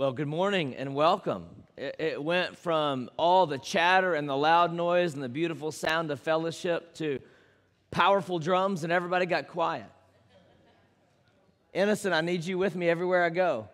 Well, good morning and welcome. It, it, went from all the chatter and the loud noise and the beautiful sound of fellowship to powerful drums, and everybody got quiet. Innocent, I need you with me everywhere I go.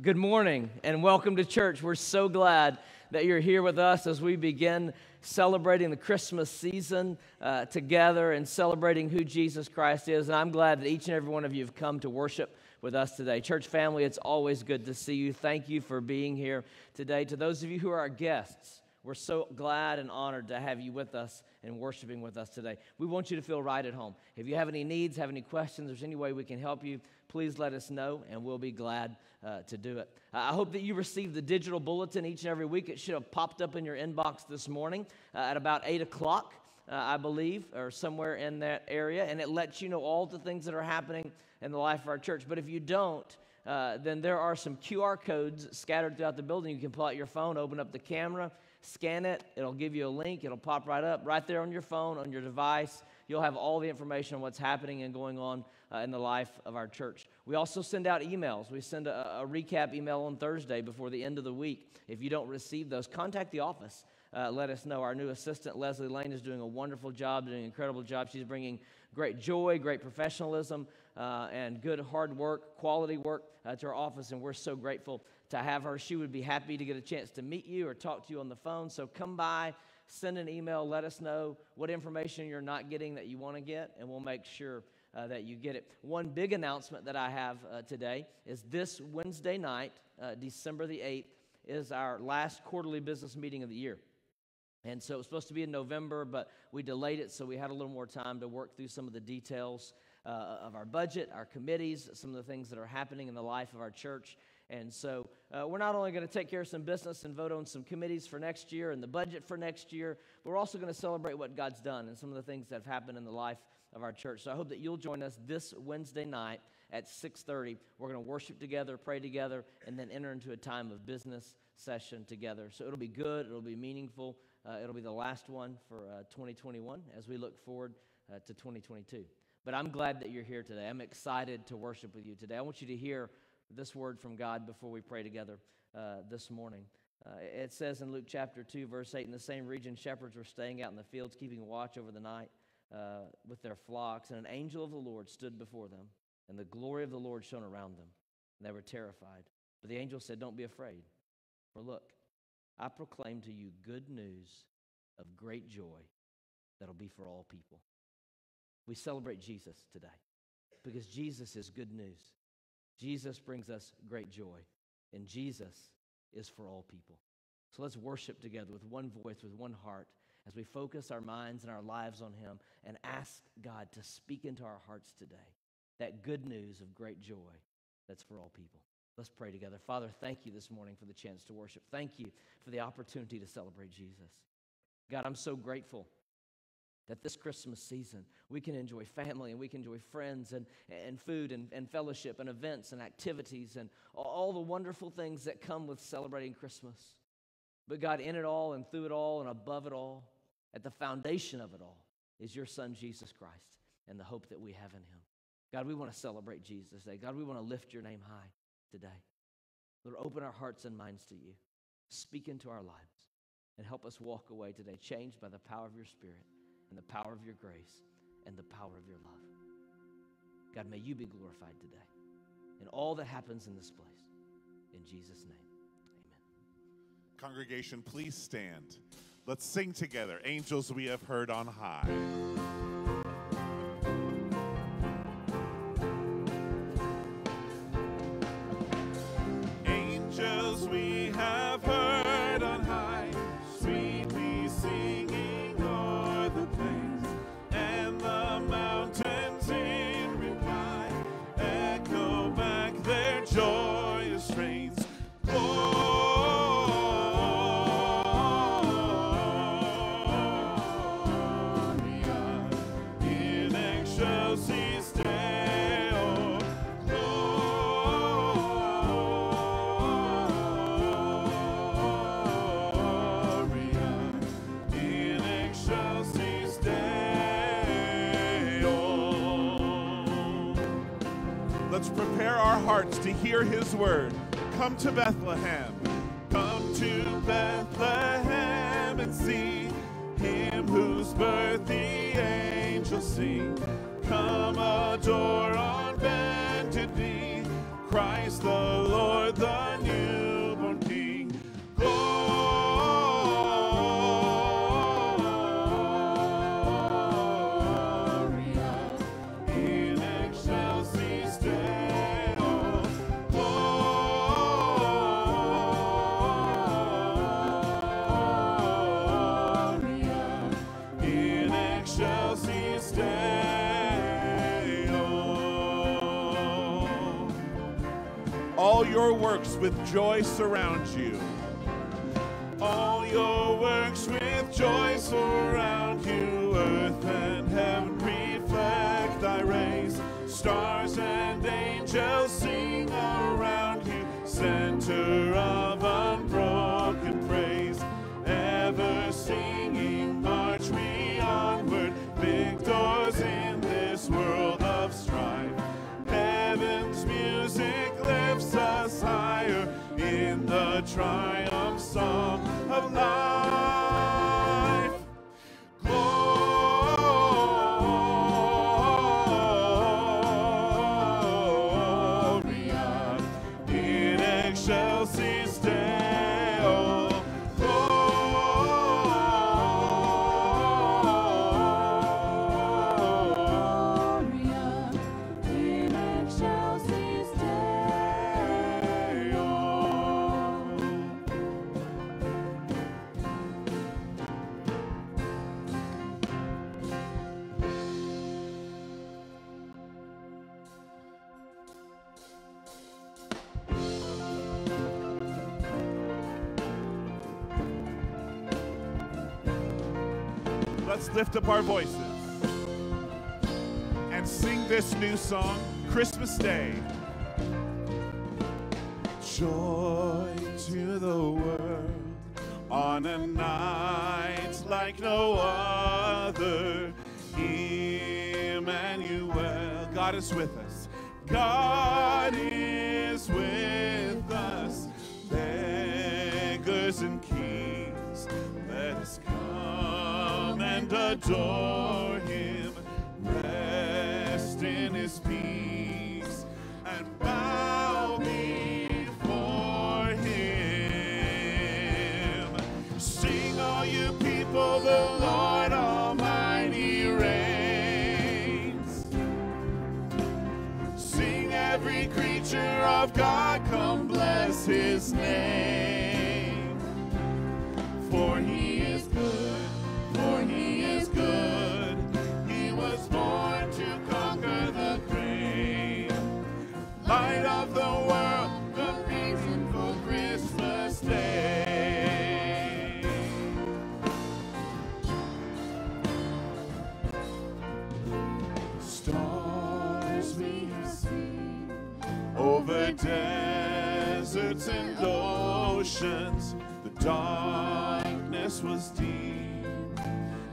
Good morning and welcome to church. We're so glad that you're here with us as we begin celebrating the Christmas season uh, together and celebrating who Jesus Christ is. And I'm glad that each and every one of you have come to worship with us today. Church family, it's always good to see you. Thank you for being here today. To those of you who are our guests, we're so glad and honored to have you with us and worshiping with us today. We want you to feel right at home. If you have any needs, have any questions, there's any way we can help you, please let us know and we'll be glad uh, to do it. I hope that you received the digital bulletin each and every week. It should have popped up in your inbox this morning uh, at about 8 o'clock. Uh, I believe, or somewhere in that area, and it lets you know all the things that are happening in the life of our church. But if you don't, uh, then there are some QR codes scattered throughout the building. You can pull out your phone, open up the camera, scan it. It'll give you a link. It'll pop right up right there on your phone, on your device. You'll have all the information on what's happening and going on uh, in the life of our church. We also send out emails. We send a, a, recap email on Thursday before the end of the week. If you don't receive those, contact the office. Uh, let us know. Our new assistant, Leslie Lane, is doing a wonderful job, doing an incredible job. She's bringing great joy, great professionalism, uh, and good hard work, quality work uh, to our office, and we're so grateful to have her. She would be happy to get a chance to meet you or talk to you on the phone. So come by, send an email, let us know what information you're not getting that you want to get, and we'll make sure uh, that you get it. One big announcement that I have uh, today is this Wednesday night, uh, December the 8th, is our last quarterly business meeting of the year. And so it was supposed to be in November, but we delayed it, so we had a little more time to work through some of the details uh, of our budget, our committees, some of the things that are happening in the life of our church. And so uh, we're not only going to take care of some business and vote on some committees for next year and the budget for next year, but we're also going to celebrate what God's done and some of the things that have happened in the life of our church. So I hope that you'll join us this Wednesday night at 6:30. We're going to worship together, pray together, and then enter into a time of business session together. So it'll be good, it'll be meaningful. Uh, it'll be the last one for uh, 2021 as we look forward uh, to 2022. But I'm glad that you're here today. I'm excited to worship with you today. I want you to hear this word from God before we pray together uh, this morning. Uh, it says in Luke chapter 2, verse 8 In the same region, shepherds were staying out in the fields, keeping watch over the night uh, with their flocks, and an angel of the Lord stood before them, and the glory of the Lord shone around them, and they were terrified. But the angel said, Don't be afraid, for look, I proclaim to you good news of great joy that'll be for all people. We celebrate Jesus today because Jesus is good news. Jesus brings us great joy, and Jesus is for all people. So let's worship together with one voice, with one heart, as we focus our minds and our lives on Him and ask God to speak into our hearts today that good news of great joy that's for all people. Let's pray together. Father, thank you this morning for the chance to worship. Thank you for the opportunity to celebrate Jesus. God, I'm so grateful that this Christmas season we can enjoy family and we can enjoy friends and, and food and, and fellowship and events and activities and all the wonderful things that come with celebrating Christmas. But God, in it all and through it all and above it all, at the foundation of it all, is your Son, Jesus Christ, and the hope that we have in him. God, we want to celebrate Jesus today. God, we want to lift your name high today. Lord, open our hearts and minds to you. Speak into our lives and help us walk away today changed by the power of your Spirit and the power of your grace and the power of your love. God, may you be glorified today in all that happens in this place. In Jesus' name, amen. Congregation, please stand. Let's sing together Angels We Have Heard on High. hear his word. Come to Bethlehem. Come to Bethlehem and see him whose birth the angels sing. Come adore on bended knee, Christ the joy surrounds you. All your works with joy surround you. Earth and heaven reflect thy rays. Stars and angels sing around you. Center lift up our voices and sing this new song, Christmas Day. Joy to the world on a night like no other. Emmanuel, God is with us. Don't.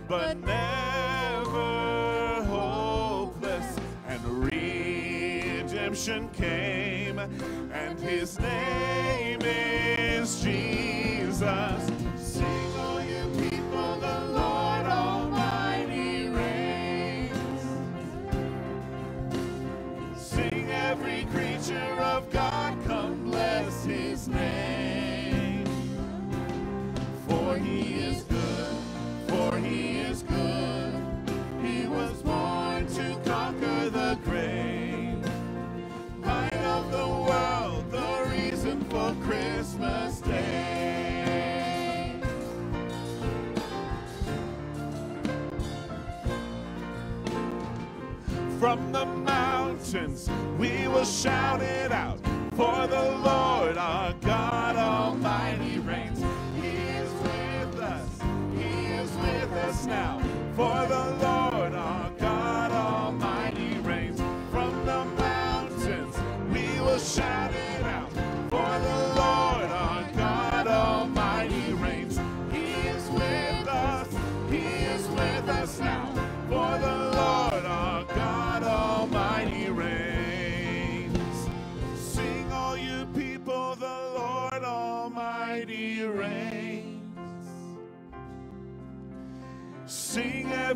but never hopeless. And redemption came, and his name is Jesus. from the mountains. We will shout it.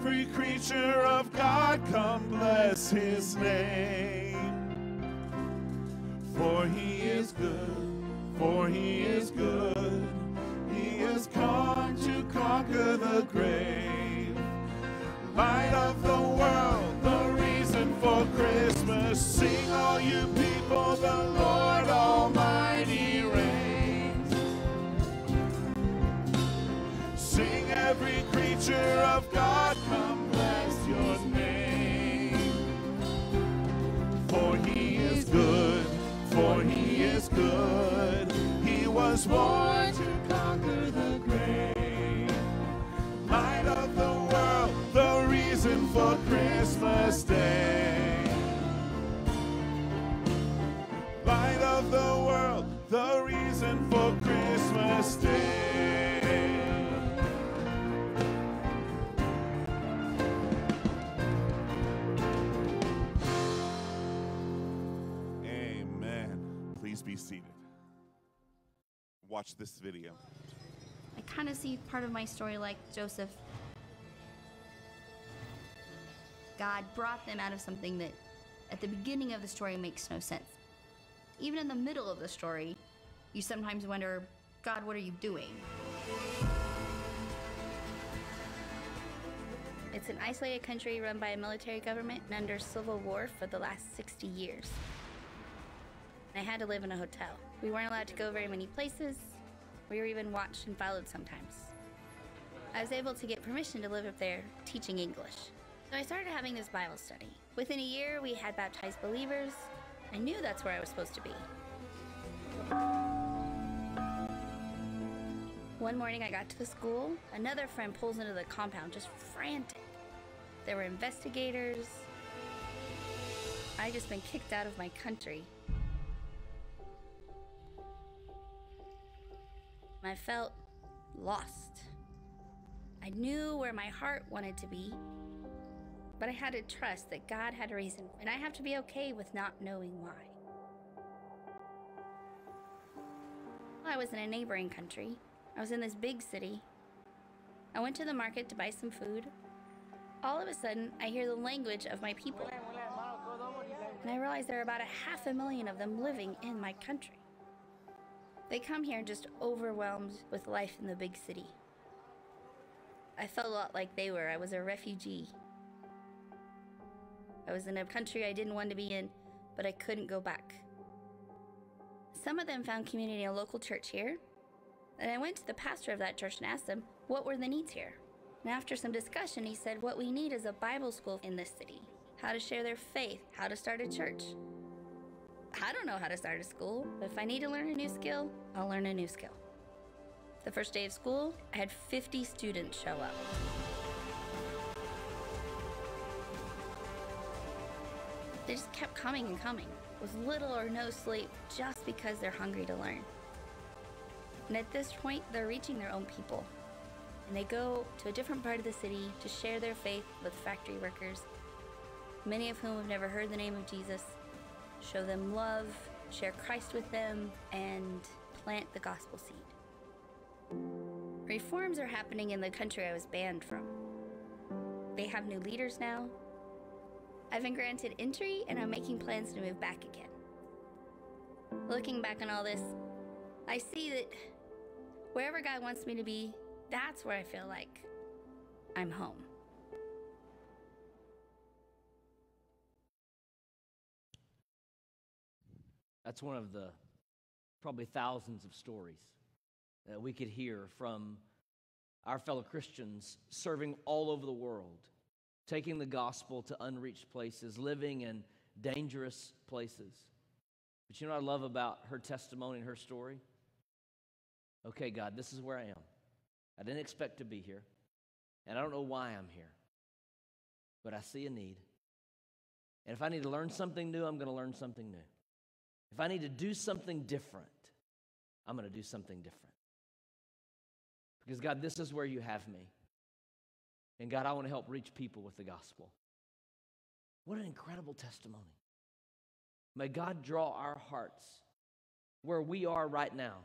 Every creature of God, come bless his name. For he is good, for he is good. He has come to conquer the grave. Light of the world, the reason for Christmas. Sing, all you people, the Lord Almighty reigns. Sing, every creature of God, was born to conquer the grave. Light of the world, the reason for Christmas Day. Light of the world, the reason for Christmas Day. Watch this video. I kind of see part of my story like Joseph. God brought them out of something that at the beginning of the story makes no sense. Even in the middle of the story, you sometimes wonder, God, what are you doing? It's an isolated country run by a military government and under civil war for the last 60 years. I had to live in a hotel. We weren't allowed to go very many places. We were even watched and followed sometimes. I was able to get permission to live up there teaching English. So I started having this Bible study. Within a year, we had baptized believers. I knew that's where I was supposed to be. One morning, I got to the school. Another friend pulls into the compound, just frantic. There were investigators. I just been kicked out of my country. I felt lost. I knew where my heart wanted to be, but I had to trust that God had a reason, and I have to be okay with not knowing why. I was in a neighboring country. I was in this big city. I went to the market to buy some food. All of a sudden, I hear the language of my people. And I realize there are about a half a million of them living in my country. They come here just overwhelmed with life in the big city. I felt a lot like they were. I was a refugee. I was in a country I didn't want to be in, but I couldn't go back. Some of them found community in a local church here, and I went to the pastor of that church and asked him what were the needs here. And after some discussion, he said, What we need is a Bible school in this city, how to share their faith, how to start a church. I don't know how to start a school, but if I need to learn a new skill, I'll learn a new skill. The first day of school, I had 50 students show up. They just kept coming and coming, with little or no sleep, just because they're hungry to learn. And at this point, they're reaching their own people. And they go to a different part of the city to share their faith with factory workers, many of whom have never heard the name of Jesus, show them love, share Christ with them, and plant the gospel seed. Reforms are happening in the country I was banned from. They have new leaders now. I've been granted entry and I'm making plans to move back again. Looking back on all this, I see that wherever God wants me to be, that's where I feel like I'm home. That's one of the probably thousands of stories that we could hear from our fellow Christians serving all over the world, taking the gospel to unreached places, living in dangerous places. But you know what I love about her testimony and her story? Okay, God, this is where I am. I didn't expect to be here, and I don't know why I'm here, but I see a need. And if I need to learn something new, I'm going to learn something new. If I need to do something different, I'm going to do something different. Because, God, this is where you have me. And, God, I want to help reach people with the gospel. What an incredible testimony. May God draw our hearts where we are right now.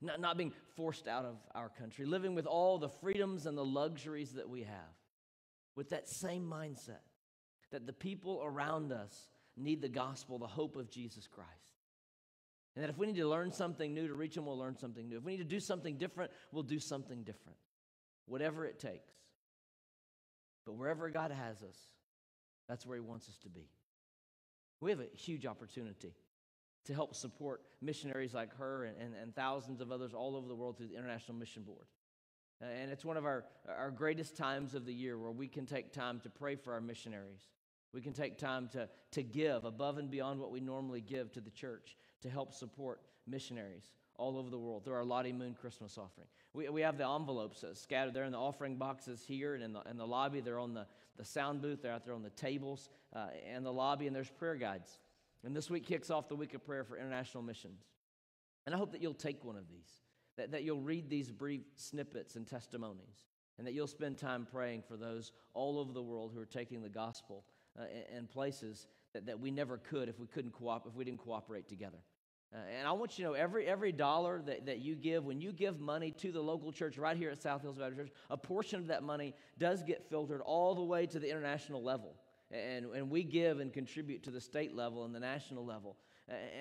Not, not being forced out of our country, living with all the freedoms and the luxuries that we have. with that same mindset that the people around us need the gospel, the hope of Jesus Christ. And that if we need to learn something new to reach them, we'll learn something new. If we need to do something different, we'll do something different. Whatever it takes. But wherever God has us, that's where He wants us to be. We have a huge opportunity to help support missionaries like her and, and, and thousands of others all over the world through the International Mission Board. And it's one of our, our greatest times of the year where we can take time to pray for our missionaries. We can take time to, to give above and beyond what we normally give to the church to help support missionaries all over the world through our Lottie Moon Christmas offering. We, we have the envelopes scattered there in the offering boxes here and in the, in the lobby. They're on the, the sound booth, they're out there on the tables uh, and the lobby, and there's prayer guides. And this week kicks off the week of prayer for international missions. And I hope that you'll take one of these, that, that you'll read these brief snippets and testimonies, and that you'll spend time praying for those all over the world who are taking the gospel uh, in, in places that, that we never could if we couldn't cooperate, if we didn't cooperate together. Uh, and I want you to know every, every dollar that, that you give, when you give money to the local church right here at South Hills Baptist Church, a portion of that money does get filtered all the way to the international level. And, and we give and contribute to the state level and the national level.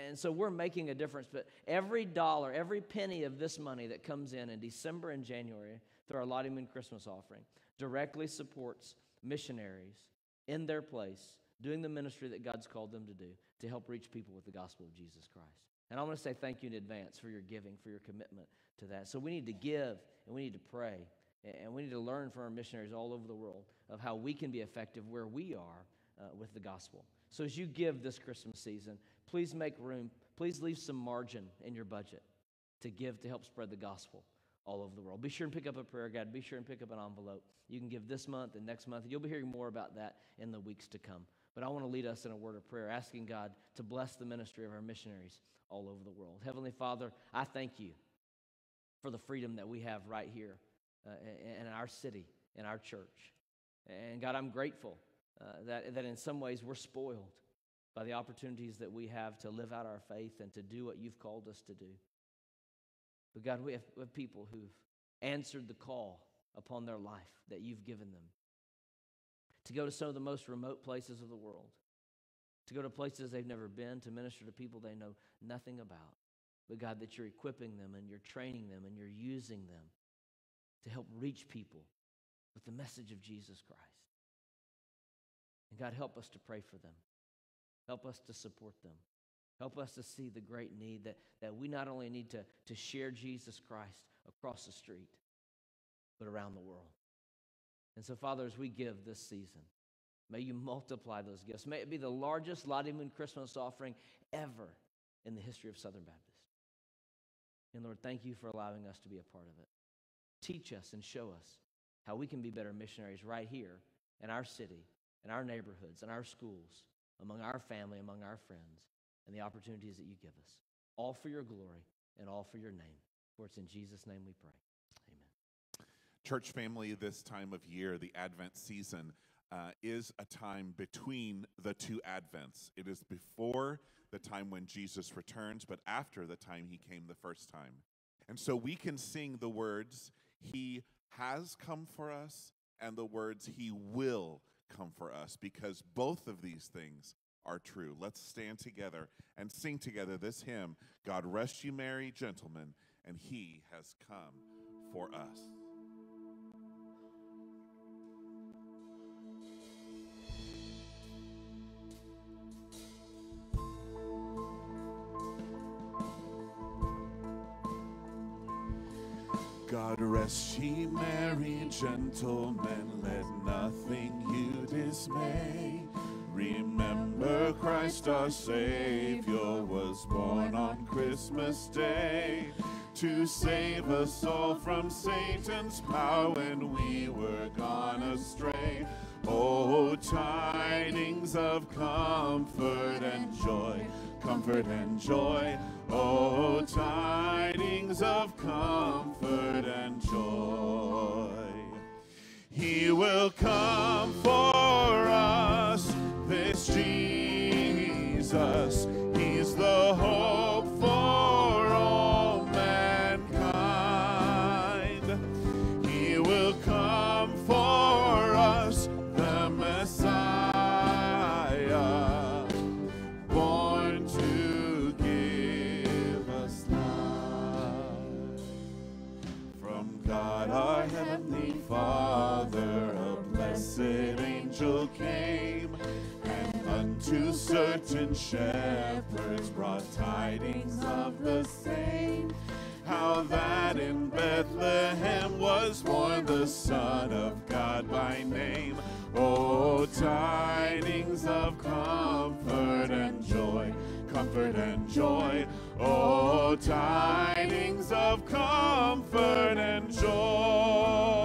And so we're making a difference. But every dollar, every penny of this money that comes in in December and January through our Lottie Moon Christmas offering directly supports missionaries in their place doing the ministry that God's called them to do to help reach people with the gospel of Jesus Christ. And I want to say thank you in advance for your giving, for your commitment to that. So we need to give and we need to pray and we need to learn from our missionaries all over the world of how we can be effective where we are uh, with the gospel. So as you give this Christmas season, please make room, please leave some margin in your budget to give to help spread the gospel all over the world. Be sure and pick up a prayer guide. Be sure and pick up an envelope. You can give this month and next month. You'll be hearing more about that in the weeks to come. But I want to lead us in a word of prayer, asking God to bless the ministry of our missionaries all over the world. Heavenly Father, I thank you for the freedom that we have right here uh, in our city, in our church. And God, I'm grateful uh, that, that in some ways we're spoiled by the opportunities that we have to live out our faith and to do what you've called us to do. But God, we have, we have people who've answered the call upon their life that you've given them to go to some of the most remote places of the world, to go to places they've never been, to minister to people they know nothing about. But God, that you're equipping them and you're training them and you're using them to help reach people with the message of Jesus Christ. And God, help us to pray for them. Help us to support them. Help us to see the great need that, that we not only need to, to share Jesus Christ across the street, but around the world. And so, Father, as we give this season, may you multiply those gifts. May it be the largest Lottie Moon Christmas offering ever in the history of Southern Baptist. And Lord, thank you for allowing us to be a part of it. Teach us and show us how we can be better missionaries right here in our city, in our neighborhoods, in our schools, among our family, among our friends, and the opportunities that you give us. All for your glory and all for your name. For it's in Jesus' name we pray. Amen. Church family, this time of year, the Advent season, uh, is a time between the two Advents. It is before the time when Jesus returns, but after the time he came the first time. And so we can sing the words, He has come for us, and the words, He will come for us, because both of these things are true. Let's stand together and sing together this hymn God rest you, merry gentlemen, and He has come for us. God rest ye merry gentlemen, let nothing you dismay. Remember Christ our Savior was born on Christmas Day to save us all from Satan's power when we were gone astray. Oh, tidings of comfort and joy, comfort and joy. Oh, tidings of comfort and joy. He will come for us, Jesus, He's the hope for all mankind. He will come for us, the Messiah, born to give us life. From God our Heavenly Father, a blessed angel came to certain shepherds brought tidings of the same. How that in Bethlehem was born the Son of God by name. Oh, tidings of comfort and joy, comfort and joy. Oh, tidings of comfort and joy.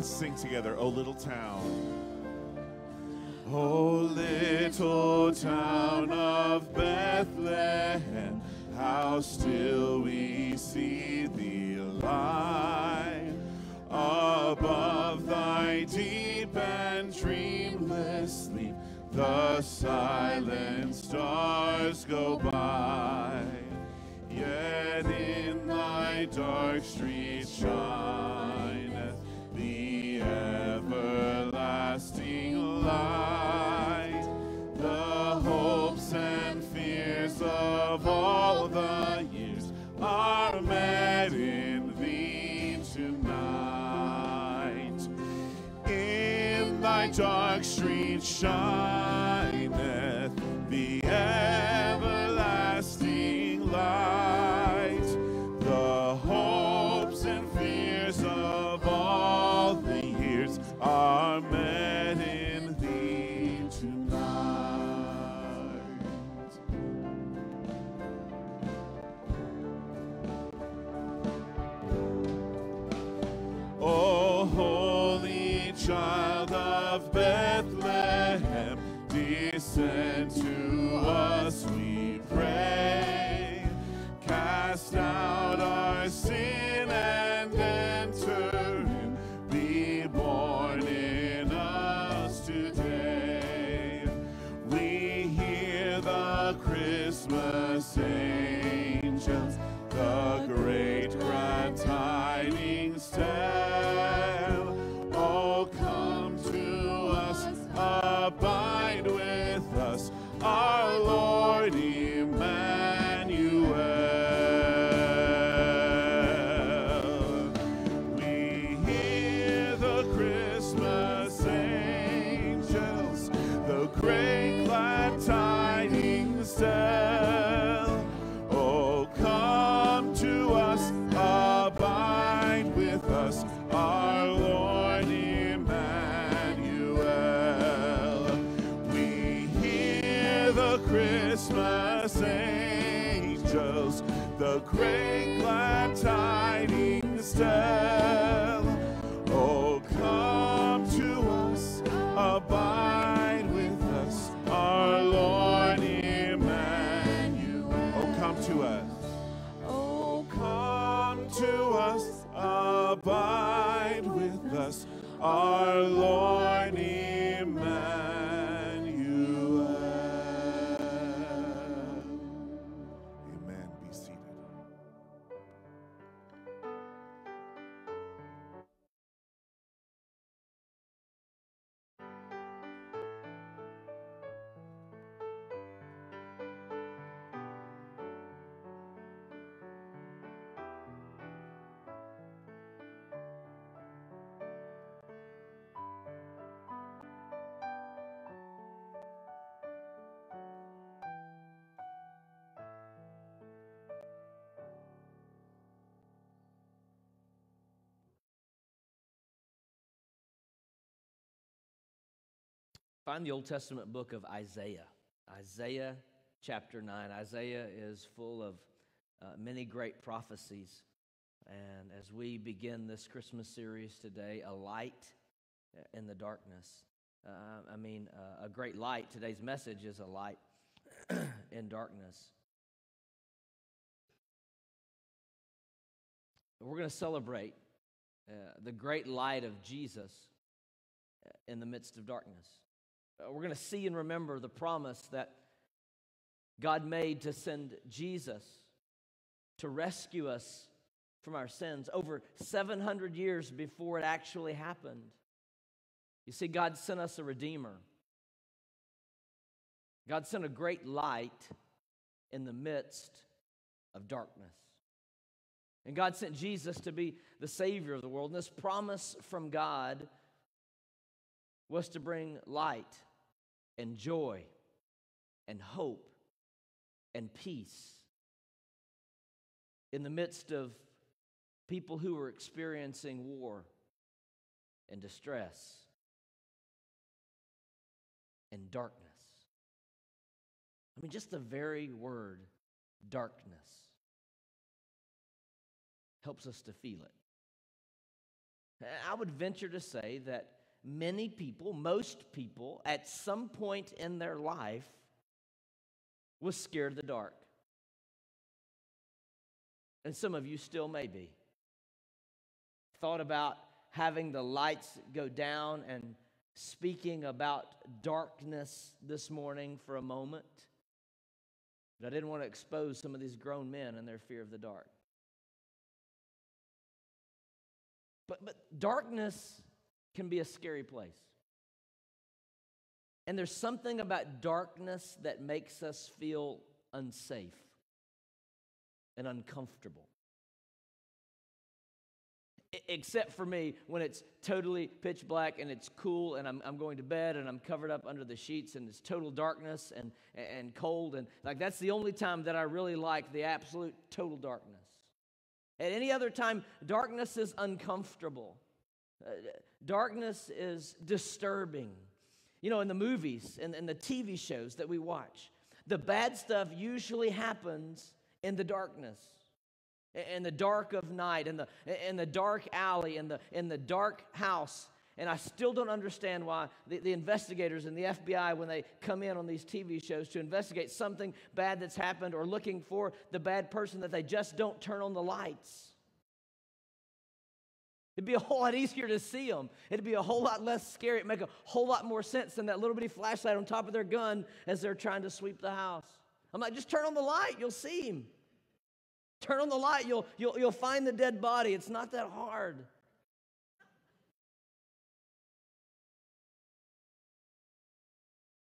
Let's sing together, Oh Little Town. Oh little town of Bethlehem, how still we see thee lie above thy deep and dreamless sleep. The silent stars go by, yet in thy dark streets shine. dark streets shine. Find the Old Testament book of Isaiah. Isaiah chapter 9. Isaiah is full of uh, many great prophecies. And as we begin this Christmas series today, a light in the darkness. Uh, I mean, uh, a great light. Today's message is a light in darkness. We're going to celebrate uh, the great light of Jesus uh, in the midst of darkness. Uh, we're going to see and remember the promise that God made to send Jesus to rescue us from our sins over 700 years before it actually happened. You see, God sent us a Redeemer. God sent a great light in the midst of darkness. And God sent Jesus to be the Savior of the world. And this promise from God was to bring light and joy and hope and peace in the midst of people who are experiencing war and distress and darkness. I mean, just the very word darkness helps us to feel it. I would venture to say that many people, most people, at some point in their life, was scared of the dark. And some of you still may be. Thought about having the lights go down and speaking about darkness this morning for a moment. But I didn't want to expose some of these grown men and their fear of the dark. But, but darkness can be a scary place. And there's something about darkness that makes us feel unsafe and uncomfortable. Except for me, when it's totally pitch black and it's cool and I'm, I'm going to bed and I'm covered up under the sheets and it's total darkness and, and cold. And like that's the only time that I really like the absolute total darkness. At any other time, darkness is uncomfortable. Uh, darkness is disturbing. You know, in the movies and, and the TV shows that we watch, the bad stuff usually happens in the darkness in the dark of night, in the, in the dark alley, in the, in the dark house. And I still don't understand why the, the investigators and the FBI, when they come in on these TV shows to investigate something bad that's happened or looking for the bad person, that they just don't turn on the lights. It'd be a whole lot easier to see them. It'd be a whole lot less scary. It'd make a whole lot more sense than that little bitty flashlight on top of their gun as they're trying to sweep the house. I'm like, just turn on the light, you'll see him. Turn on the light, you'll, you'll, you'll find the dead body. It's not that hard.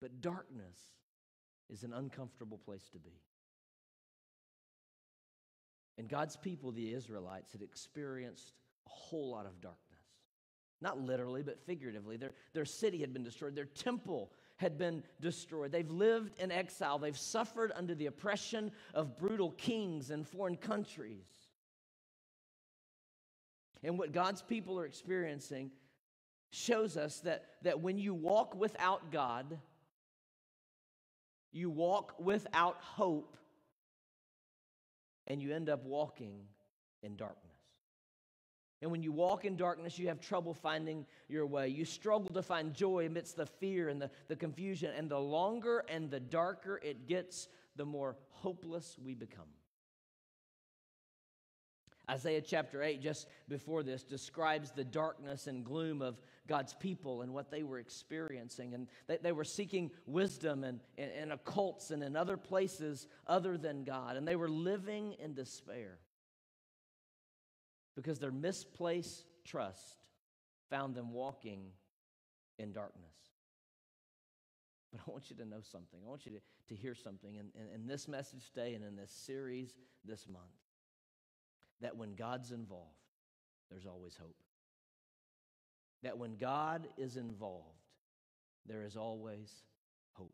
But darkness is an uncomfortable place to be. And God's people, the Israelites, had experienced a whole lot of darkness. Not literally, but figuratively. Their, their city had been destroyed, their temple had been destroyed. They've lived in exile, they've suffered under the oppression of brutal kings in foreign countries. And what God's people are experiencing shows us that, that when you walk without God, you walk without hope and you end up walking in darkness. And when you walk in darkness, you have trouble finding your way. You struggle to find joy amidst the fear and the, the confusion. And the longer and the darker it gets, the more hopeless we become. Isaiah chapter 8, just before this, describes the darkness and gloom of God's people and what they were experiencing. And they, they were seeking wisdom and in, occults and in other places other than God. And they were living in despair because their misplaced trust found them walking in darkness. But I want you to know something. I want you to, to hear something in, in, in this message today and in this series this month that when God's involved, there's always hope. That when God is involved, there is always hope.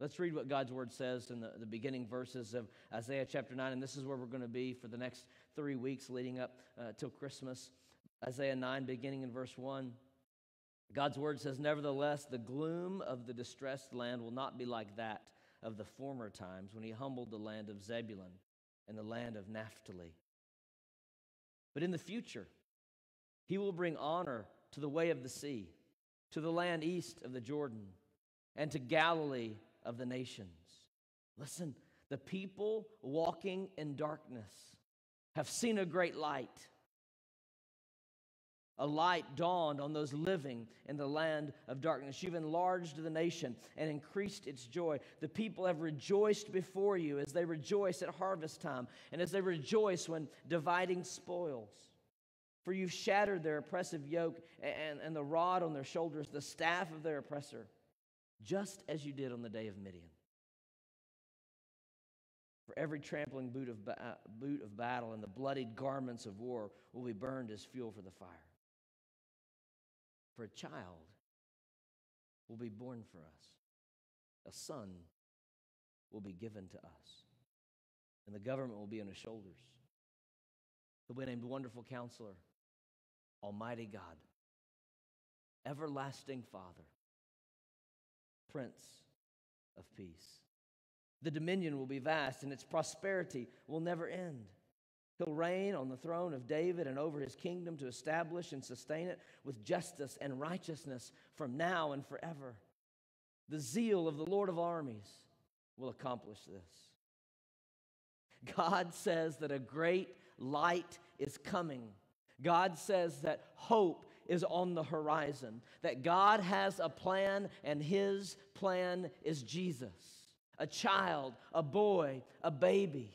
Let's read what God's word says in the, the beginning verses of Isaiah chapter 9, and this is where we're going to be for the next three weeks leading up uh, till Christmas. Isaiah 9, beginning in verse 1. God's word says, Nevertheless, the gloom of the distressed land will not be like that of the former times when he humbled the land of Zebulun and the land of Naphtali. But in the future, he will bring honor to the way of the sea, to the land east of the Jordan, and to Galilee of the nations. Listen, the people walking in darkness have seen a great light. A light dawned on those living in the land of darkness. You've enlarged the nation and increased its joy. The people have rejoiced before you as they rejoice at harvest time and as they rejoice when dividing spoils. For you've shattered their oppressive yoke and, and the rod on their shoulders, the staff of their oppressor, just as you did on the day of Midian. For every trampling boot of, ba- boot of battle and the bloodied garments of war will be burned as fuel for the fire. For a child will be born for us, a son will be given to us, and the government will be on his shoulders. He'll be named Wonderful Counselor, Almighty God, Everlasting Father, Prince of Peace. The dominion will be vast, and its prosperity will never end. He'll reign on the throne of David and over his kingdom to establish and sustain it with justice and righteousness from now and forever. The zeal of the Lord of armies will accomplish this. God says that a great light is coming. God says that hope is on the horizon, that God has a plan, and his plan is Jesus a child, a boy, a baby.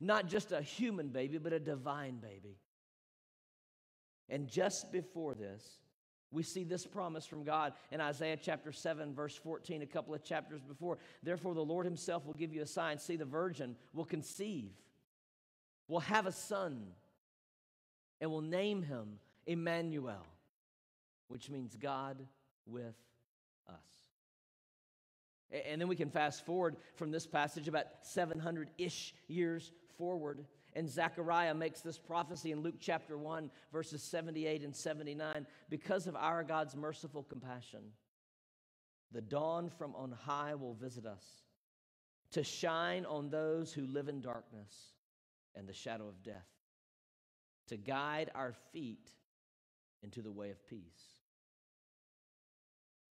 Not just a human baby, but a divine baby. And just before this, we see this promise from God in Isaiah chapter 7, verse 14, a couple of chapters before. Therefore, the Lord Himself will give you a sign. See, the virgin will conceive, will have a son, and will name him Emmanuel, which means God with us. And then we can fast forward from this passage about 700 ish years forward. And Zechariah makes this prophecy in Luke chapter 1, verses 78 and 79. Because of our God's merciful compassion, the dawn from on high will visit us to shine on those who live in darkness and the shadow of death, to guide our feet into the way of peace.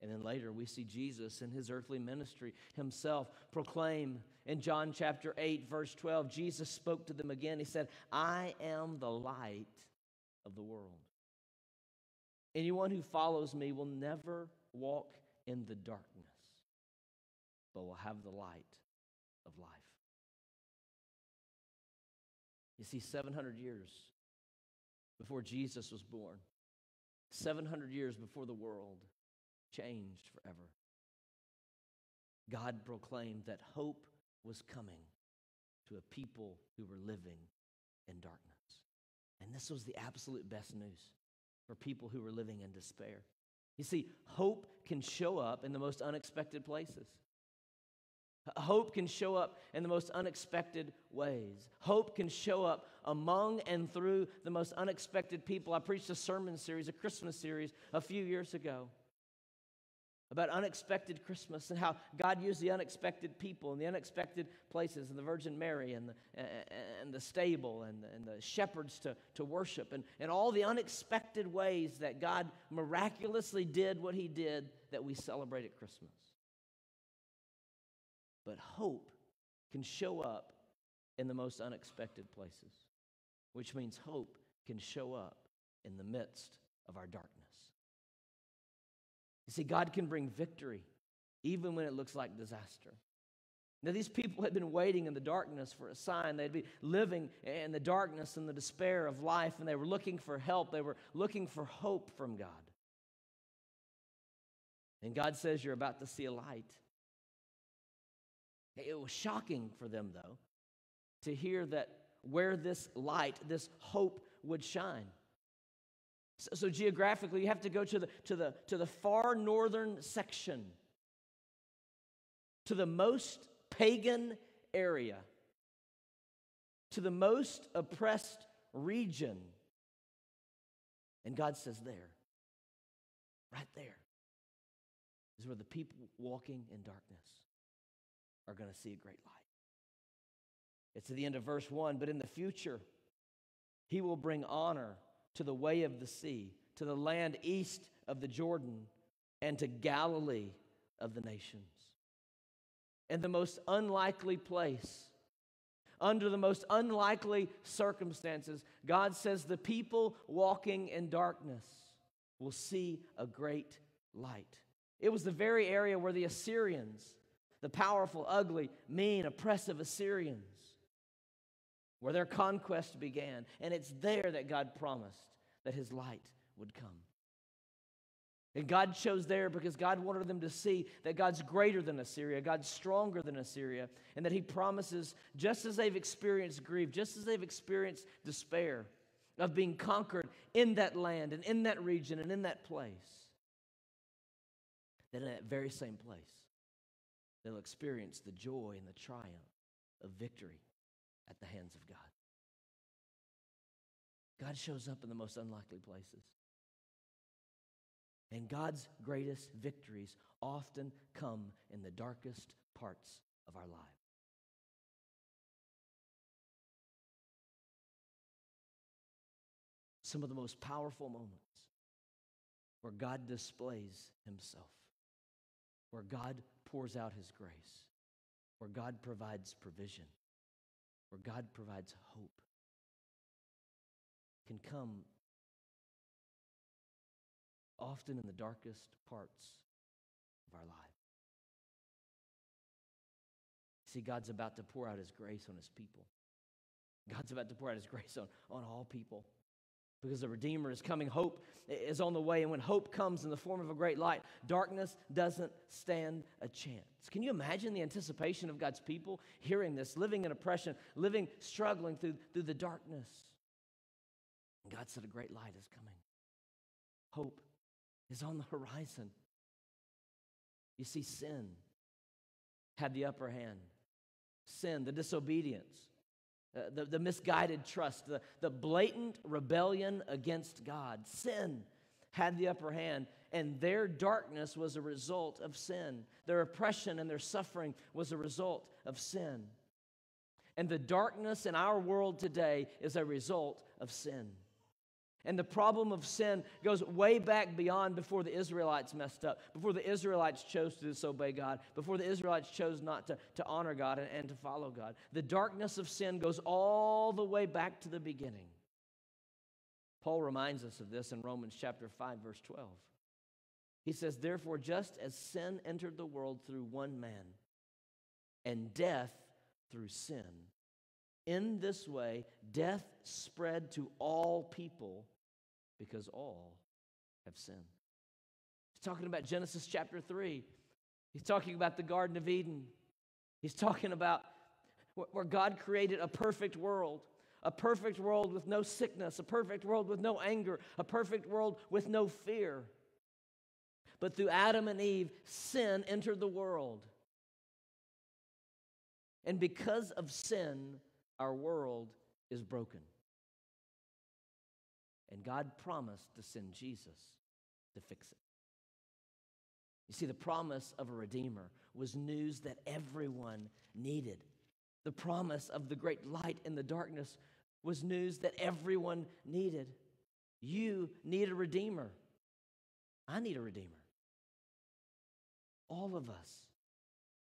And then later, we see Jesus in his earthly ministry himself proclaim in John chapter 8, verse 12. Jesus spoke to them again. He said, I am the light of the world. Anyone who follows me will never walk in the darkness, but will have the light of life. You see, 700 years before Jesus was born, 700 years before the world, changed forever. God proclaimed that hope was coming to a people who were living in darkness. And this was the absolute best news for people who were living in despair. You see, hope can show up in the most unexpected places. Hope can show up in the most unexpected ways. Hope can show up among and through the most unexpected people. I preached a sermon series, a Christmas series, a few years ago about unexpected Christmas and how God used the unexpected people and the unexpected places and the Virgin Mary and the, and the stable and the, and the shepherds to, to worship and, and all the unexpected ways that God miraculously did what he did that we celebrate at Christmas. But hope can show up in the most unexpected places, which means hope can show up in the midst of our darkness. You see, God can bring victory even when it looks like disaster. Now, these people had been waiting in the darkness for a sign. They'd be living in the darkness and the despair of life, and they were looking for help. They were looking for hope from God. And God says, You're about to see a light. It was shocking for them, though, to hear that where this light, this hope would shine. So, so, geographically, you have to go to the, to, the, to the far northern section, to the most pagan area, to the most oppressed region. And God says, There, right there, is where the people walking in darkness are going to see a great light. It's at the end of verse 1 but in the future, he will bring honor to the way of the sea, to the land east of the Jordan, and to Galilee of the nations. In the most unlikely place, under the most unlikely circumstances, God says the people walking in darkness will see a great light. It was the very area where the Assyrians, the powerful, ugly, mean, oppressive Assyrians, where their conquest began. And it's there that God promised that his light would come. And God chose there because God wanted them to see that God's greater than Assyria, God's stronger than Assyria, and that He promises, just as they've experienced grief, just as they've experienced despair of being conquered in that land and in that region and in that place, that in that very same place, they'll experience the joy and the triumph of victory at the hands of God. God shows up in the most unlikely places. And God's greatest victories often come in the darkest parts of our lives. Some of the most powerful moments where God displays himself, where God pours out his grace, where God provides provision, where God provides hope, can come often in the darkest parts of our lives. See, God's about to pour out his grace on his people. God's about to pour out his grace on, on all people because the Redeemer is coming. Hope is on the way. And when hope comes in the form of a great light, darkness doesn't stand a chance. Can you imagine the anticipation of God's people hearing this, living in oppression, living, struggling through, through the darkness? And God said, A great light is coming. Hope is on the horizon. You see, sin had the upper hand. Sin, the disobedience, uh, the, the misguided trust, the, the blatant rebellion against God. Sin had the upper hand, and their darkness was a result of sin. Their oppression and their suffering was a result of sin. And the darkness in our world today is a result of sin. And the problem of sin goes way back beyond before the Israelites messed up, before the Israelites chose to disobey God, before the Israelites chose not to, to honor God and, and to follow God. The darkness of sin goes all the way back to the beginning. Paul reminds us of this in Romans chapter 5, verse 12. He says, Therefore, just as sin entered the world through one man, and death through sin, in this way, death spread to all people because all have sinned. He's talking about Genesis chapter 3. He's talking about the Garden of Eden. He's talking about where God created a perfect world, a perfect world with no sickness, a perfect world with no anger, a perfect world with no fear. But through Adam and Eve, sin entered the world. And because of sin, our world is broken. And God promised to send Jesus to fix it. You see, the promise of a Redeemer was news that everyone needed. The promise of the great light in the darkness was news that everyone needed. You need a Redeemer. I need a Redeemer. All of us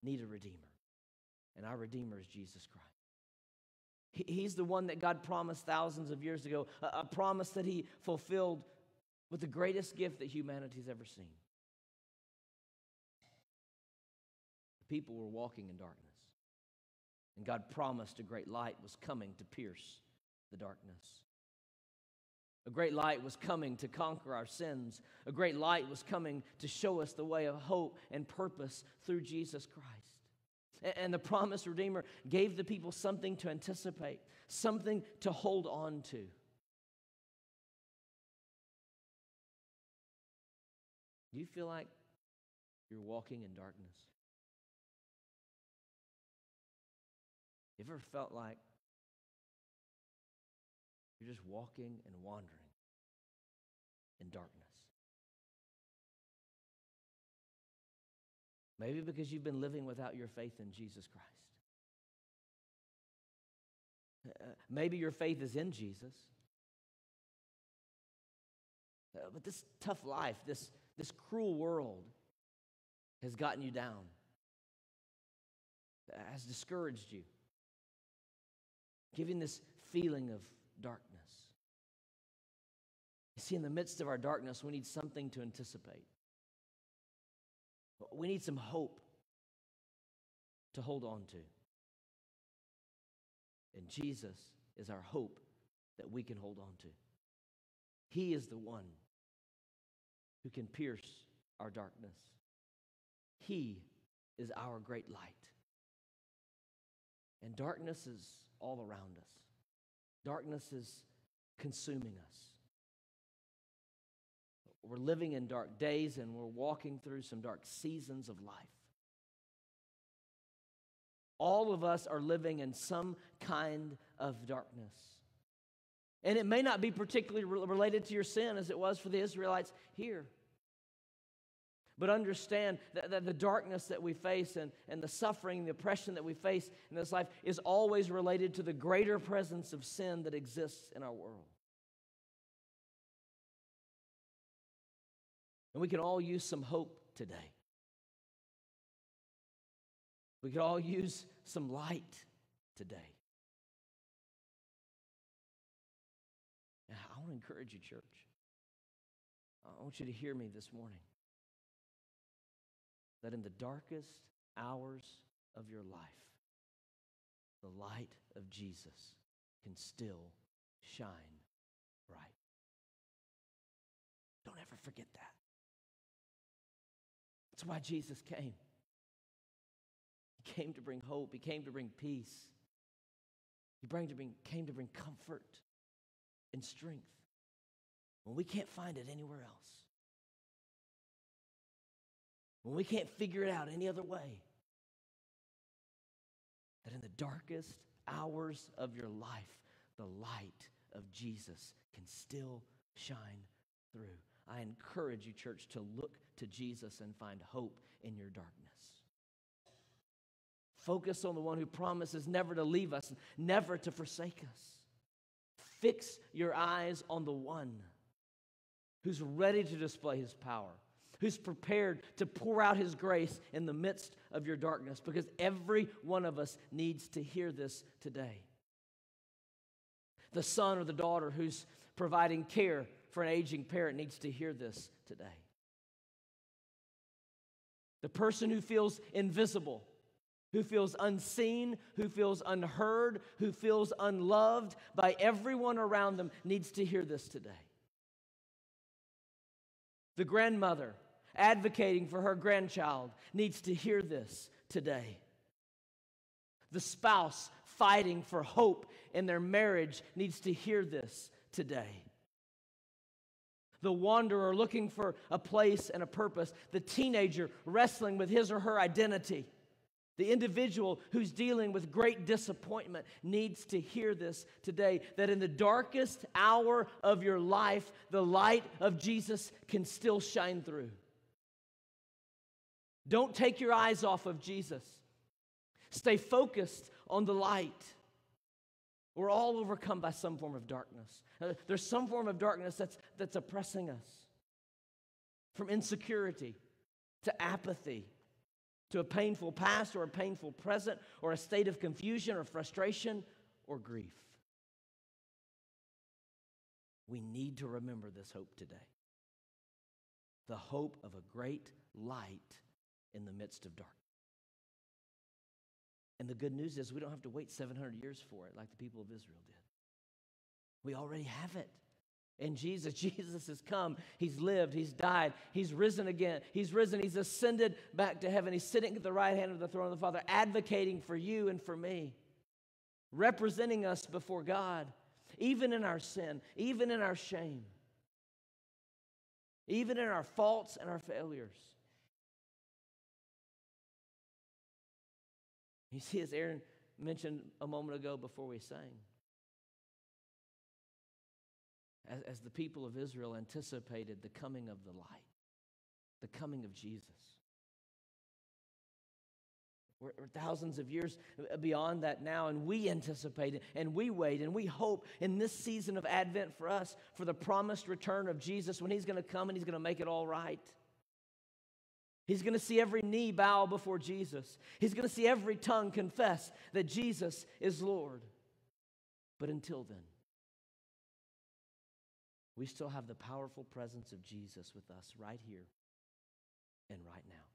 need a Redeemer. And our Redeemer is Jesus Christ. He's the one that God promised thousands of years ago, a, promise that He fulfilled with the greatest gift that humanity's ever seen. The people were walking in darkness, and God promised a great light was coming to pierce the darkness. A great light was coming to conquer our sins. A great light was coming to show us the way of hope and purpose through Jesus Christ. And the promised Redeemer gave the people something to anticipate, something to hold on to. Do you feel like you're walking in darkness? You ever felt like you're just walking and wandering in darkness? Maybe because you've been living without your faith in Jesus Christ. Uh, maybe your faith is in Jesus. Uh, but this tough life, this, this cruel world, has gotten you down, has discouraged you, giving this feeling of darkness. You see, in the midst of our darkness, we need something to anticipate. We need some hope to hold on to. And Jesus is our hope that we can hold on to. He is the one who can pierce our darkness. He is our great light. And darkness is all around us, darkness is consuming us. We're living in dark days and we're walking through some dark seasons of life. All of us are living in some kind of darkness. And it may not be particularly related to your sin as it was for the Israelites here. But understand that, that, the darkness that we face and, and the suffering, the oppression that we face in this life is always related to the greater presence of sin that exists in our world. And we can all use some hope today. We could all use some light today. I want to encourage you, church. I want you to hear me this morning that in the darkest hours of your life, the light of Jesus can still shine bright. Don't ever forget that. That's why Jesus came. He came to bring hope, He came to bring peace, He to bring, came to bring comfort and strength when we can't find it anywhere else. When we can't figure it out any other way. That in the darkest hours of your life, the light of Jesus can still shine through. I encourage you, church, to look to Jesus and find hope in your darkness. Focus on the one who promises never to leave us, never to forsake us. Fix your eyes on the one who's ready to display his power, who's prepared to pour out his grace in the midst of your darkness, because every one of us needs to hear this today. The son or the daughter who's providing care for an aging parent needs to hear this today. The person who feels invisible, who feels unseen, who feels unheard, who feels unloved by everyone around them needs to hear this today. The grandmother advocating for her grandchild needs to hear this today. The spouse fighting for hope in their marriage needs to hear this today the wanderer looking for a place and a purpose, the teenager wrestling with his or her identity. The individual who's dealing with great disappointment needs to hear this today that in the darkest hour of your life, the light of Jesus can still shine through. Don't take your eyes off of Jesus. Stay focused on the light. We're all overcome by some form of darkness. Uh, there's some form of darkness that's, that's oppressing us from insecurity to apathy to a painful past or a painful present or a state of confusion or frustration or grief. We need to remember this hope today the hope of a great light in the midst of darkness. And the good news is we don't have to wait 700 years for it like the people of Israel did. We already have it. And Jesus, Jesus has come. He's lived. He's died. He's risen again. He's risen. He's ascended back to heaven. He's sitting at the right hand of the throne of the Father, advocating for you and for me, representing us before God, even in our sin, even in our shame, even in our faults and our failures. You see, as Aaron mentioned a moment ago before we sang, as, as the people of Israel anticipated the coming of the light, the coming of Jesus, We're, we're thousands of years beyond that now, and we anticipate it, and we wait, and we hope in this season of Advent for us for the promised return of Jesus when He's going to come and He's going to make it all right. He's going to see every knee bow before Jesus. He's going to see every tongue confess that Jesus is Lord. But until then, we still have the powerful presence of Jesus with us right here and right now,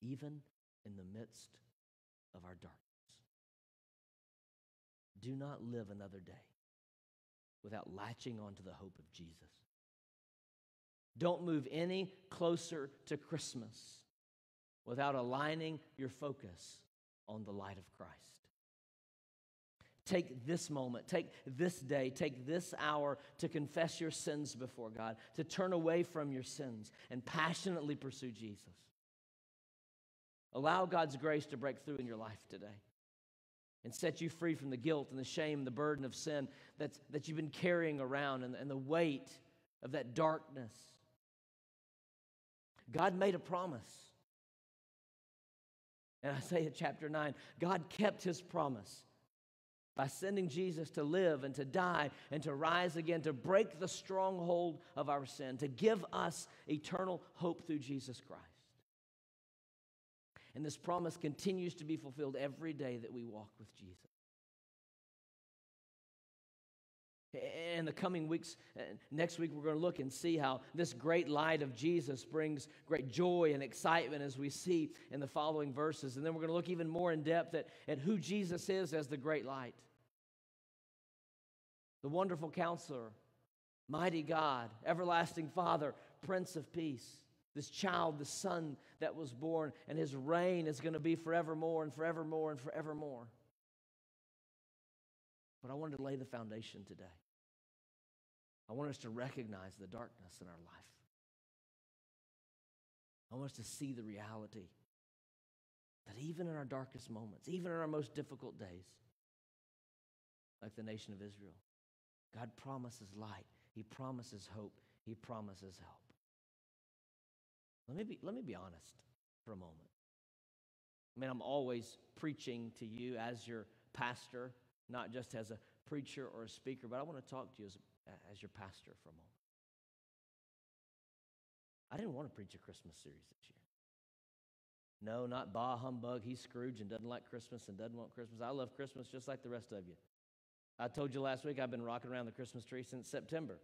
even in the midst of our darkness. Do not live another day without latching onto the hope of Jesus. Don't move any closer to Christmas without aligning your focus on the light of Christ. Take this moment, take this day, take this hour to confess your sins before God, to turn away from your sins and passionately pursue Jesus. Allow God's grace to break through in your life today and set you free from the guilt and the shame, the burden of sin that's, that you've been carrying around and, and the weight of that darkness. God made a promise. And Isaiah chapter 9, God kept his promise by sending Jesus to live and to die and to rise again, to break the stronghold of our sin, to give us eternal hope through Jesus Christ. And this promise continues to be fulfilled every day that we walk with Jesus. In the coming weeks, uh, next week, we're going to look and see how this great light of Jesus brings great joy and excitement as we see in the following verses. And then we're going to look even more in depth at, at who Jesus is as the great light the wonderful counselor, mighty God, everlasting Father, Prince of Peace. This child, the son that was born, and his reign is going to be forevermore and forevermore and forevermore. But I wanted to lay the foundation today. I want us to recognize the darkness in our life. I want us to see the reality that even in our darkest moments, even in our most difficult days, like the nation of Israel, God promises light, He promises hope, He promises help. Let me be, let me be honest for a moment. I mean, I'm always preaching to you as your pastor, not just as a preacher or a speaker, but I want to talk to you as, as your pastor for a moment. I didn't want to preach a Christmas series this year. No, not bah humbug. He's Scrooge and doesn't like Christmas and doesn't want Christmas. I love Christmas just like the rest of you. I told you last week I've been rocking around the Christmas tree since September.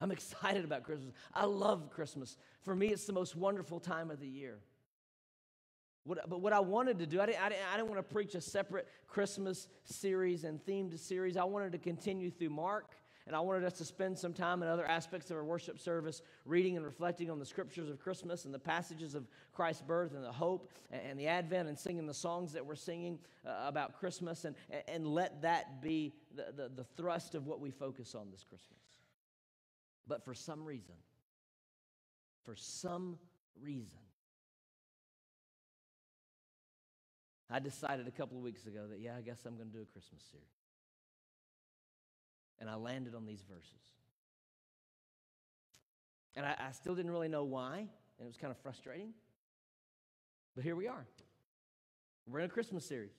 I'm excited about Christmas. I love Christmas. For me, it's the most wonderful time of the year. What, but what I wanted to do, I didn't, I, didn't, I didn't want to preach a separate Christmas series and themed series. I wanted to continue through Mark and I wanted us to spend some time in other aspects of our worship service reading and reflecting on the scriptures of Christmas and the passages of Christ's birth and the hope and the Advent and singing the songs that we're singing uh, about Christmas and, and let that be the, the, the thrust of what we focus on this Christmas. But for some reason, for some reason, I decided a couple of weeks ago that, yeah, I guess I'm going to do a Christmas series. And I landed on these verses. And I, I still didn't really know why, and it was kind of frustrating. But here we are. We're in a Christmas series.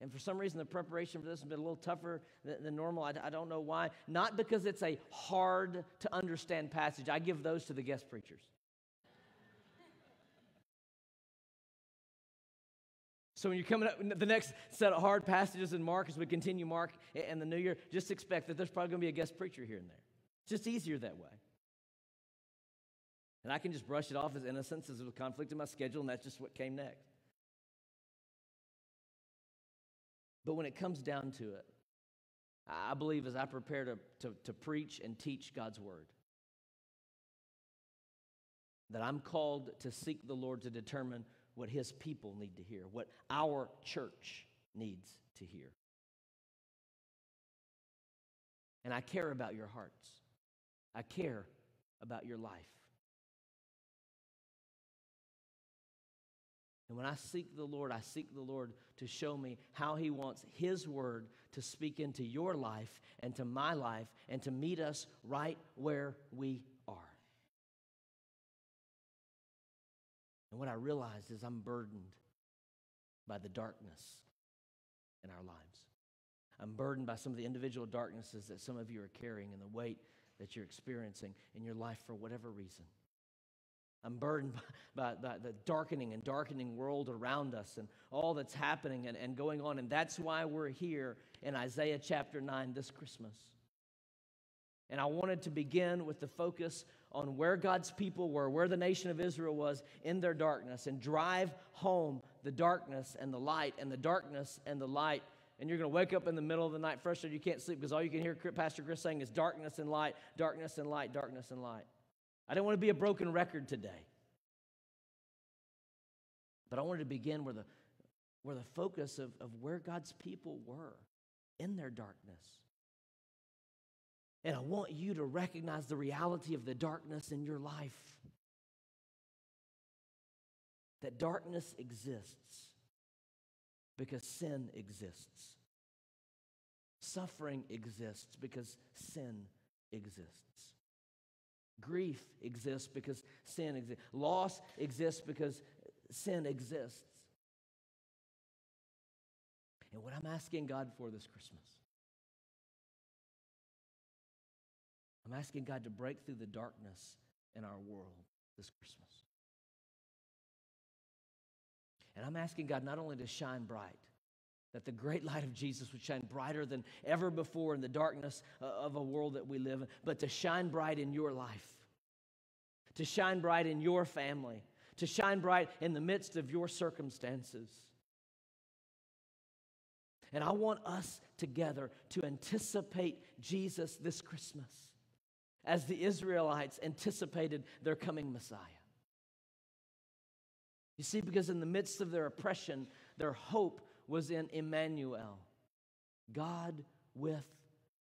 And for some reason, the preparation for this has been a little tougher than, than normal. I, I, don't know why. Not because it's a hard to understand passage. I give those to the guest preachers. So when you're coming up, the next set of hard passages in Mark, as we continue Mark and the new year, just expect that there's probably going to be a guest preacher here and there. It's just easier that way. And I can just brush it off as innocence, as a conflict in my schedule, and that's just what came next. But when it comes down to it, I believe as I prepare to, to, to preach and teach God's word, that I'm called to seek the Lord to determine what his people need to hear, what our church needs to hear. And I care about your hearts. I care about your life. And when I seek the Lord, I seek the Lord to show me how He wants His word to speak into your life and to my life and to meet us right where we what I realized is I'm burdened by the darkness in our lives. I'm burdened by some of the individual darknesses that some of you are carrying and the weight that you're experiencing in your life for whatever reason. I'm burdened by, by, by, the darkening and darkening world around us and all that's happening and, and going on. And that's why we're here in Isaiah chapter 9 this Christmas. And I wanted to begin with the focus on where God's people were, where the nation of Israel was in their darkness, and drive home the darkness and the light, and the darkness and the light. And you're going to wake up in the middle of the night frustrated, you can't sleep because all you can hear Pastor Chris saying is darkness and light, darkness and light, darkness and light. I didn't want to be a broken record today. But I wanted to begin where the, where the focus of, of where God's people were in their darkness. And I want you to recognize the reality of the darkness in your life. That darkness exists because sin exists. Suffering exists because sin exists. Grief exists because sin exists. Loss exists because sin exists. And what I'm asking God for this Christmas, I'm asking God to break through the darkness in our world this Christmas. And I'm asking God not only to shine bright, that the great light of Jesus would shine brighter than ever before in the darkness uh, of a world that we live in, but to shine bright in your life, to shine bright in your family, to shine bright in the midst of your circumstances. And I want us together to anticipate Jesus this Christmas as the Israelites anticipated their coming Messiah. You see, because in the midst of their oppression, their hope was in Emmanuel, God with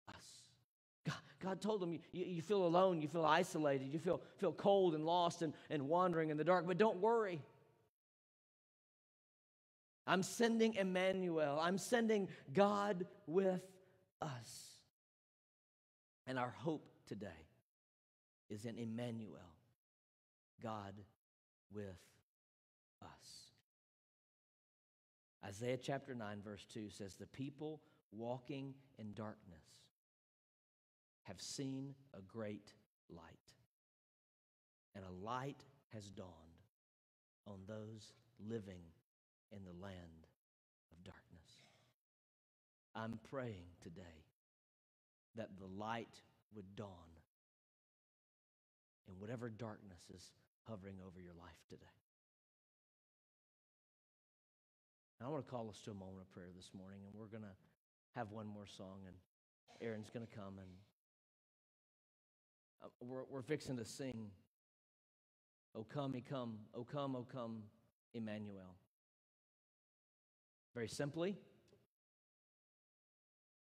us. God, God told them, you, you, feel alone, you feel isolated, you feel, feel cold and lost and, and wandering in the dark, but don't worry. I'm sending Emmanuel. I'm sending God with us. And our hope today is in Emmanuel, God with us. Isaiah chapter 9, verse 2 says, The people walking in darkness have seen a great light, and a light has dawned on those living in the land of darkness. I'm praying today that the light would dawn in whatever darkness is hovering over your life today. And I want to call us to a moment of prayer this morning, and we're going to have one more song, and Aaron's going to come, and uh, we're, we're fixing to sing, O come, he come, O come, O come, Emmanuel. Very simply,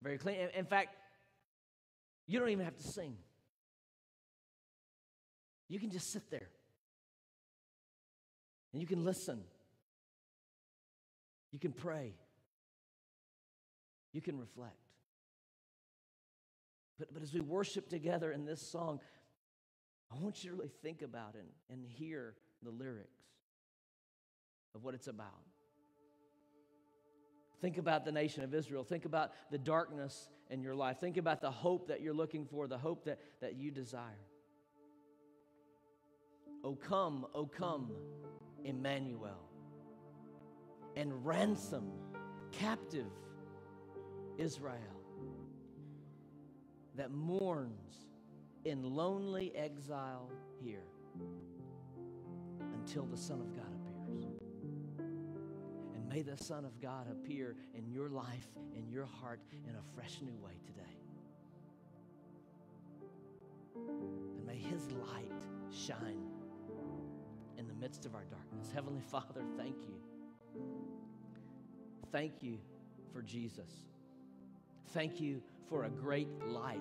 very clean. In fact, you don't even have to sing. You can just sit there and you can listen you can pray. You can reflect. But, but as we worship together in this song, I want you to really think about it and, and hear the lyrics of what it's about. Think about the nation of Israel. Think about the darkness in your life. Think about the hope that you're looking for, the hope that, that you desire. Oh, come, oh, come, Emmanuel and ransom captive Israel that mourns in lonely exile here until the Son of God may the Son of God appear in your life, in your heart, in a fresh new way today. And may His light shine in the midst of our darkness. Heavenly Father, thank you Thank you for Jesus. Thank you for a great light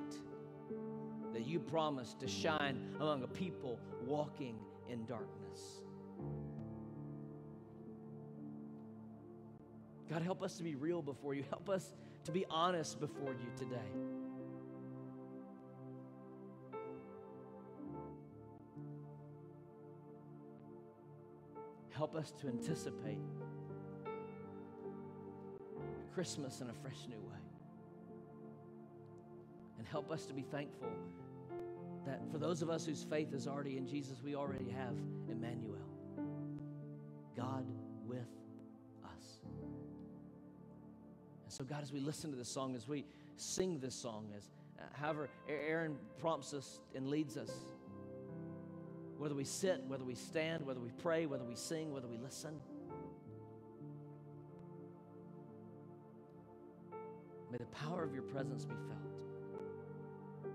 that you promised to shine among a people walking in darkness. God, help us to be real before you. Help us to be honest before you today. Help us to anticipate Christmas in a fresh new way. And help us to be thankful that for those of us whose faith is already in Jesus, we already have Emmanuel, so, God, as we listen to this song, as we sing this song, as uh, however Aaron prompts us and leads us, whether we sit, whether we stand, whether we pray, whether we sing, whether we listen. May the power of your presence be felt.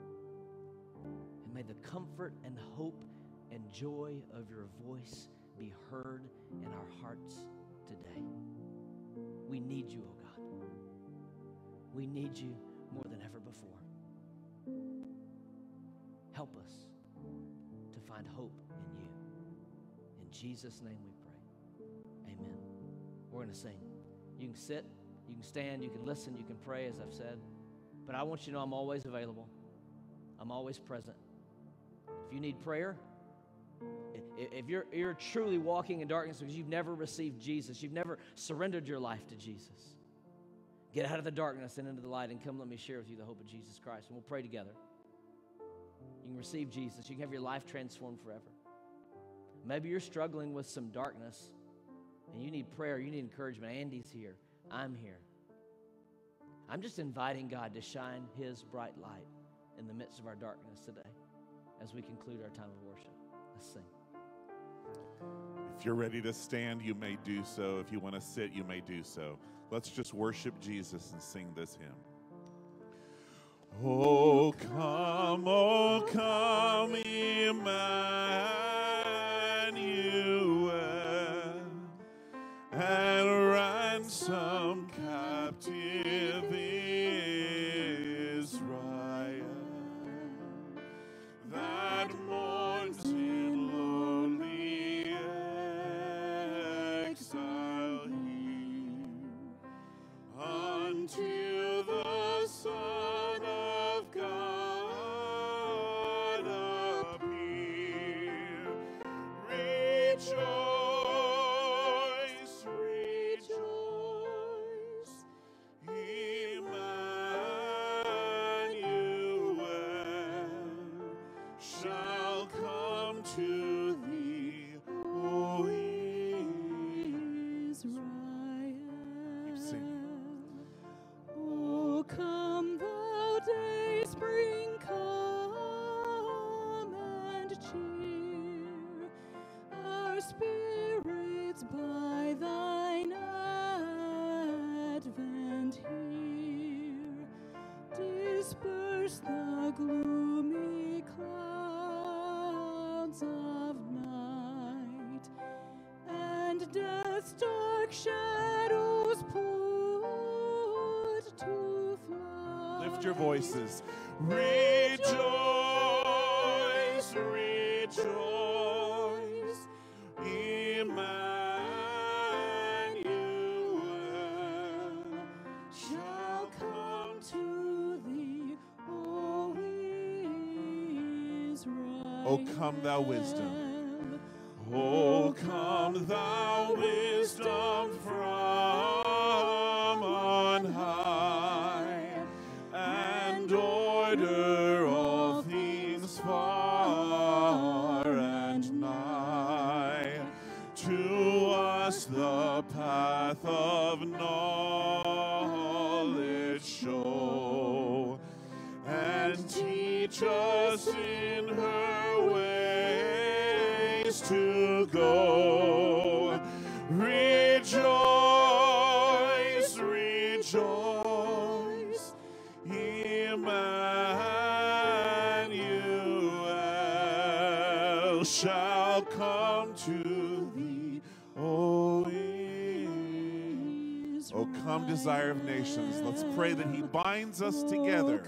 And may the comfort and hope and joy of your voice be heard in our hearts today. We need you, God. We need you more than ever before. Help us to find hope in you. In Jesus' name we pray. Amen. We're going to sing. You can sit, you can stand, you can listen, you can pray, as I've said. But I want you to know I'm always available, I'm always present. If you need prayer, if you're, you're truly walking in darkness because you've never received Jesus, you've never surrendered your life to Jesus, get out of the darkness and into the light and come let me share with you the hope of Jesus Christ. And we'll pray together. You can receive Jesus, you can have your life transformed forever. Maybe you're struggling with some darkness and you need prayer, you need encouragement. Andy's here, I'm here. I'm just inviting God to shine His bright light in the midst of our darkness today as we conclude our time of worship. Let's sing. If you're ready to stand, you may do so. If you want to sit, you may do so. Let's just worship Jesus and sing this hymn. Oh, come, oh, come, Emmanuel, spirits by thine advent here. Disperse the gloomy clouds of night and death's dark shadows put to flight. Lift your voices. Rejoice, rejoice, Israel. Oh, come thou wisdom. Oh, come thou wisdom desire of nations. Let's pray that he binds us together.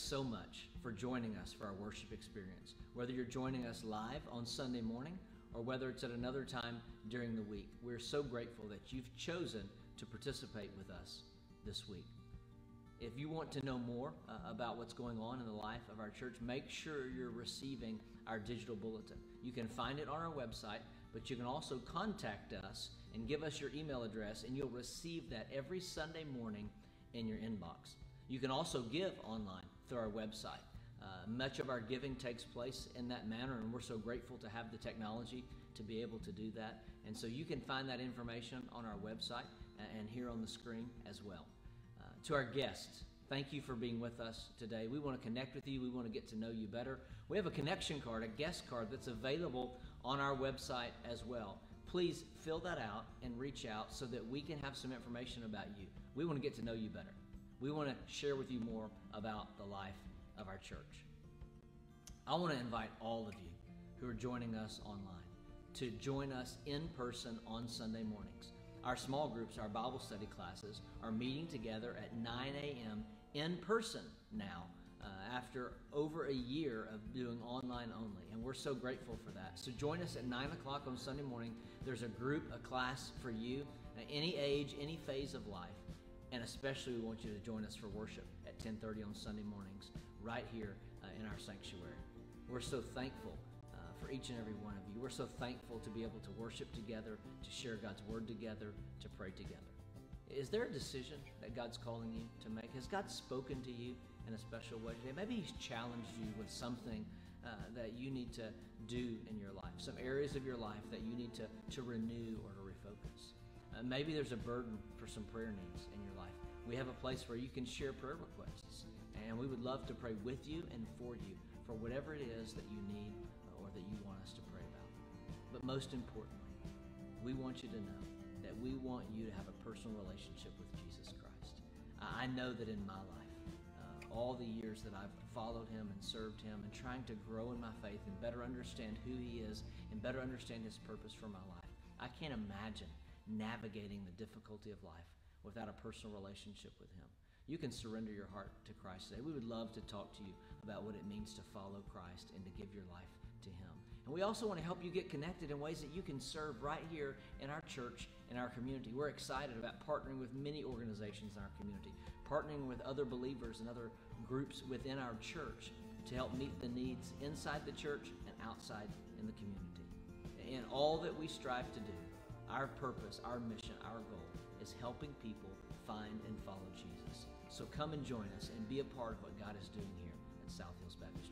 So much for joining us for our worship experience. Whether you're joining us live on Sunday morning or whether it's at another time during the week, we're so grateful that you've chosen to participate with us this week. If you want to know more uh, about what's going on in the life of our church, make sure you're receiving our digital bulletin. You can find it on our website, but you can also contact us and give us your email address, and you'll receive that every Sunday morning in your inbox. You can also give online through our website. Uh, much of our giving takes place in that manner, and we're so grateful to have the technology to be able to do that. And so you can find that information on our website and here on the screen as well. Uh, to our guests, thank you for being with us today. We want to connect with you, we want to get to know you better. We have a connection card, a guest card that's available on our website as well. Please fill that out and reach out so that we can have some information about you. We want to get to know you better. We want to share with you more about the life of our church. I want to invite all of you who are joining us online to join us in person on Sunday mornings. Our small groups, our Bible study classes, are meeting together at 9 a.m. in person now uh, after over a year of doing online only. And we're so grateful for that. So join us at 9 o'clock on Sunday morning. There's a group, a class for you, any age, any phase of life. And especially we want you to join us for worship at 10:30 on Sunday mornings right here uh, in our sanctuary. We're so thankful uh, for each and every one of you. We're so thankful to be able to worship together, to share God's word together, to pray together. Is there a decision that God's calling you to make? Has God spoken to you in a special way today? Maybe He's challenged you with something uh, that you need to do in your life, some areas of your life that you need to, to renew or to refocus. Uh, maybe there's a burden for some prayer needs in your life. We have a place where you can share prayer requests, and we would love to pray with you and for you for whatever it is that you need or that you want us to pray about. But most importantly, we want you to know that we want you to have a personal relationship with Jesus Christ. I know that in my life, uh, all the years that I've followed him and served him and trying to grow in my faith and better understand who he is and better understand his purpose for my life, I can't imagine navigating the difficulty of life without a personal relationship with him. You can surrender your heart to Christ today. We would love to talk to you about what it means to follow Christ and to give your life to him. And we also want to help you get connected in ways that you can serve right here in our church, in our community. We're excited about partnering with many organizations in our community, partnering with other believers and other groups within our church to help meet the needs inside the church and outside in the community. In all that we strive to do, our purpose, our mission, our goal is helping people find and follow Jesus. So come and join us and be a part of what God is doing here at South Hills Baptist.